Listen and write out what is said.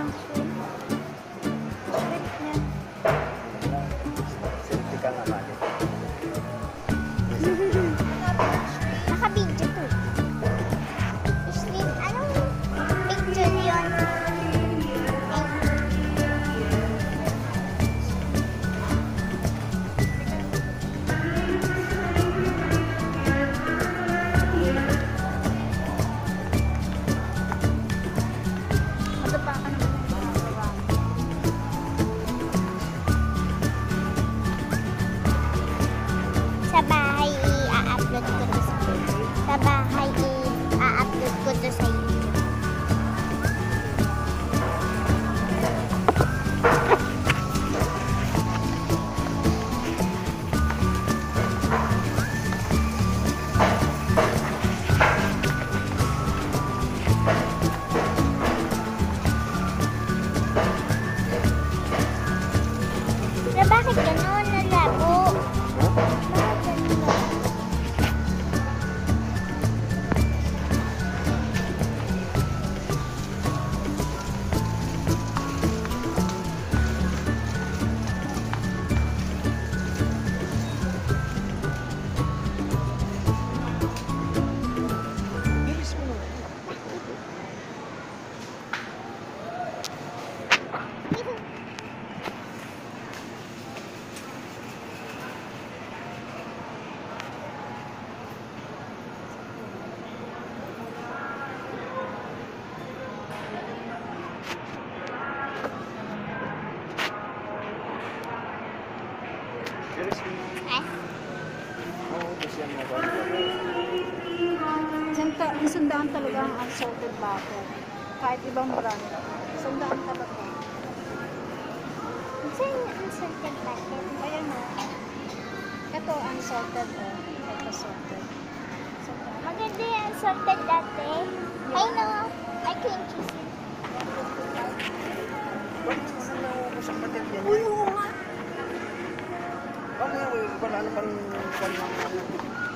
down. Bakit ganun? Nalabo. Bakit Bilis mo. Ay, Oo, kasi yan mo ba? Isang, ta- isang daan talaga ang unsalted butter. Kahit ibang brand. Isang daan talaga. saan yung unsalted butter? Ayan o. Ito unsalted o. Ito salted. Maganda yung unsalted dati. Ay, no. I can choose it. Wala naman wala naman